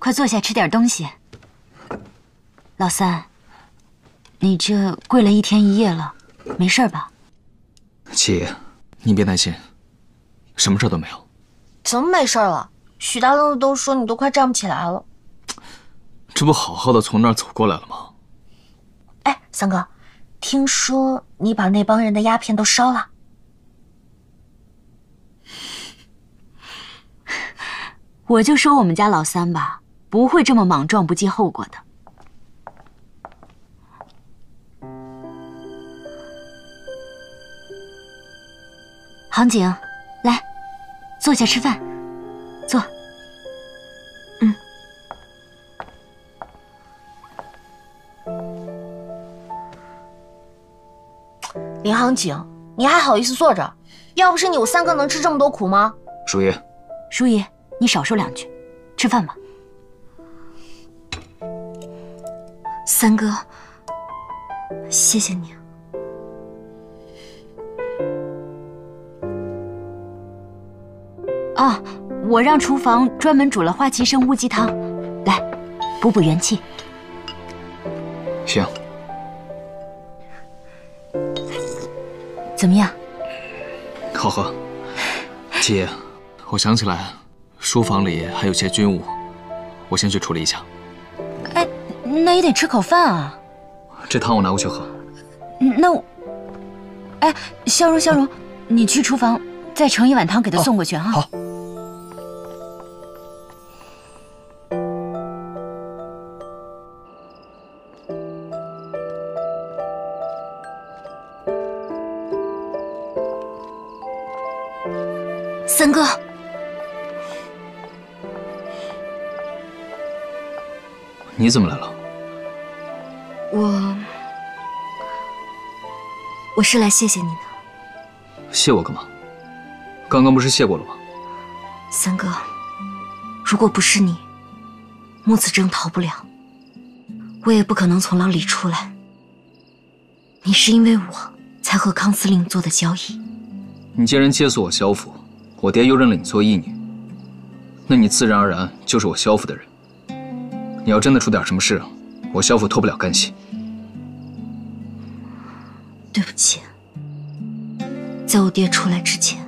快坐下吃点东西。老三，你这跪了一天一夜了，没事吧？七爷，你别担心，什么事都没有。怎么没事了？许大愣子都说你都快站不起来了。这不好好的从那儿走过来了吗？哎，三哥，听说你把那帮人的鸦片都烧了？我就说我们家老三吧，不会这么莽撞不计后果的。杭景，来，坐下吃饭，坐。嗯。林杭景，你还好意思坐着？要不是你，我三哥能吃这么多苦吗？淑仪，淑仪。你少说两句，吃饭吧。三哥，谢谢你。啊，我让厨房专门煮了花旗参乌鸡汤，来补补元气。行。怎么样？好喝。七爷，我想起来。书房里还有些军务，我先去处理一下。哎，那也得吃口饭啊。这汤我拿过去喝。那我……哎，笑容，笑容，你去厨房再盛一碗汤给他送过去啊。好。三哥。你怎么来了？我是来谢谢你的。谢我干嘛？刚刚不是谢过了吗？三哥，如果不是你，木子正逃不了，我也不可能从牢里出来。你是因为我才和康司令做的交易。你既然接受我萧府，我爹又认了你做义女，那你自然而然就是我萧府的人。你要真的出点什么事，我萧府脱不了干系。对不起，在我爹出来之前，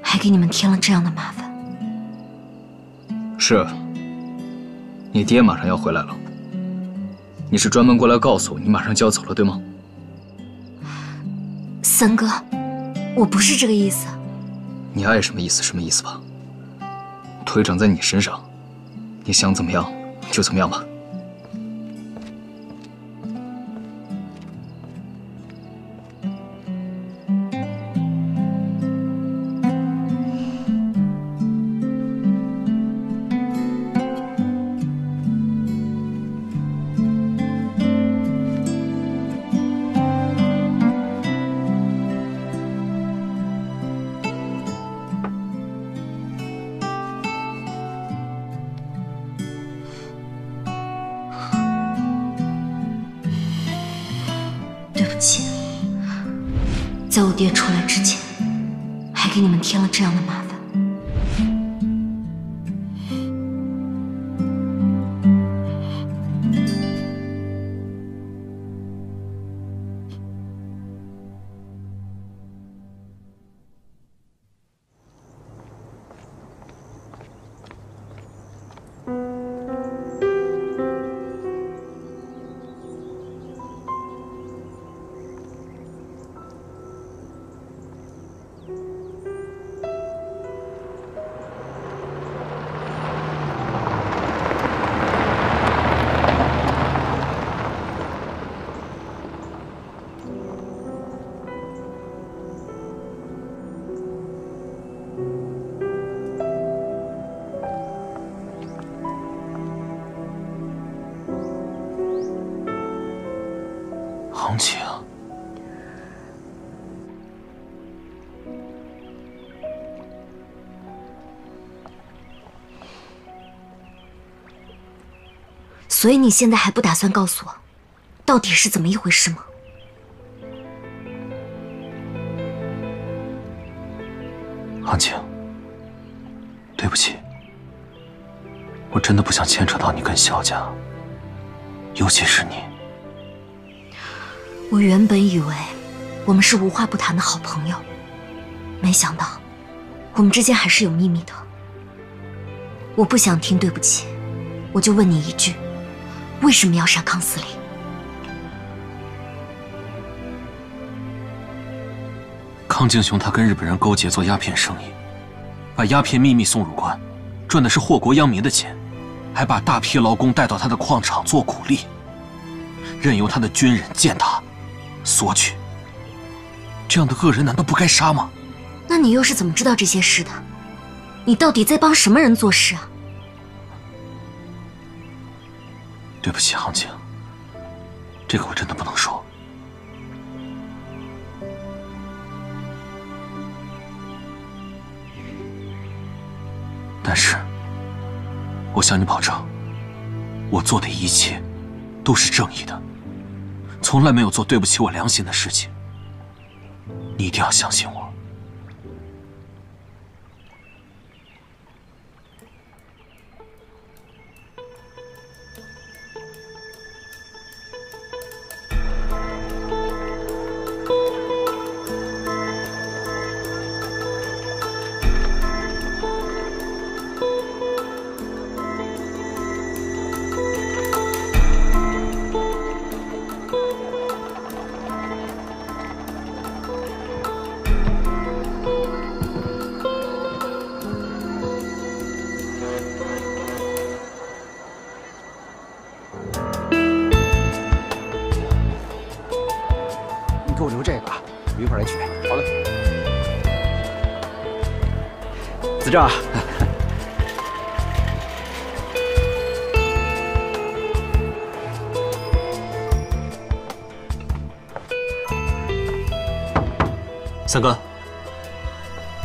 还给你们添了这样的麻烦。是，你爹马上要回来了。你是专门过来告诉我你马上就要走了，对吗？三哥，我不是这个意思。你爱什么意思什么意思吧。腿长在你身上，你想怎么样？就怎么样吧。在我爹出来之前，还给你们添了这样的麻烦。杭景，所以你现在还不打算告诉我，到底是怎么一回事吗？行情，对不起，我真的不想牵扯到你跟萧家，尤其是你。我原本以为我们是无话不谈的好朋友，没想到我们之间还是有秘密的。我不想听对不起，我就问你一句：为什么要杀康司令？康敬雄他跟日本人勾结做鸦片生意，把鸦片秘密送入关，赚的是祸国殃民的钱，还把大批劳工带到他的矿场做苦力，任由他的军人践踏。索取，这样的恶人难道不该杀吗？那你又是怎么知道这些事的？你到底在帮什么人做事啊？对不起，杭景，这个我真的不能说。但是，我向你保证，我做的一切都是正义的。从来没有做对不起我良心的事情，你一定要相信我。这个啊，我一会儿来取。好嘞，子正，三哥。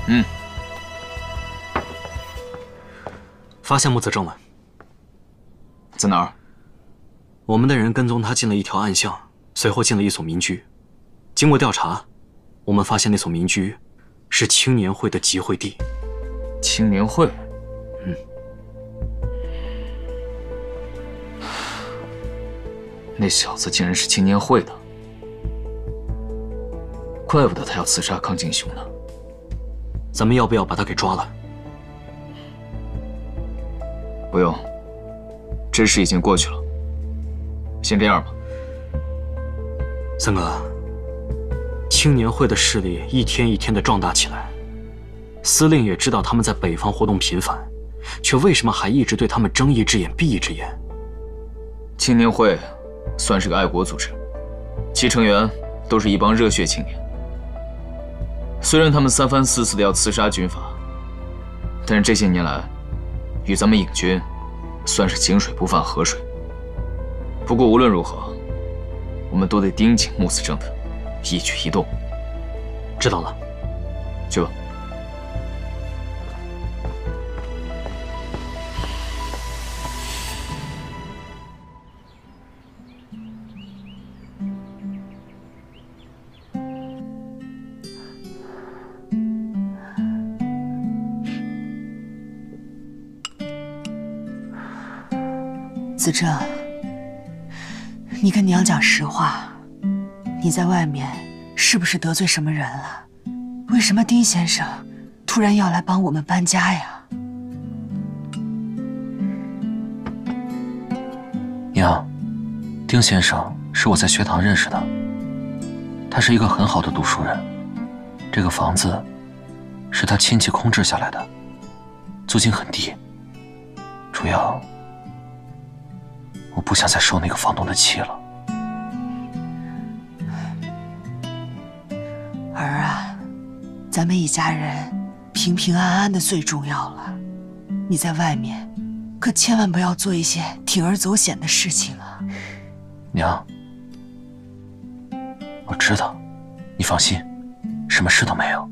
嗯，发现木子正了，在哪儿？我们的人跟踪他进了一条暗巷，随后进了一所民居。经过调查，我们发现那所民居是青年会的集会地。青年会，嗯，那小子竟然是青年会的，怪不得他要刺杀康敬雄呢。咱们要不要把他给抓了？不用，这事已经过去了。先这样吧。三哥，青年会的势力一天一天的壮大起来。司令也知道他们在北方活动频繁，却为什么还一直对他们睁一只眼闭一只眼？青年会算是个爱国组织，其成员都是一帮热血青年。虽然他们三番四次的要刺杀军阀，但是这些年来，与咱们影军算是井水不犯河水。不过无论如何，我们都得盯紧穆子正的一举一动。知道了，去吧。子正，你跟娘讲实话，你在外面是不是得罪什么人了？为什么丁先生突然要来帮我们搬家呀？娘，丁先生是我在学堂认识的，他是一个很好的读书人。这个房子是他亲戚空置下来的，租金很低，主要。我不想再受那个房东的气了，咱们一家人平平安安的最重要了。你在外面可千万不要做一些铤而走险的事情啊！娘，我知道，你放心，什么事都没有。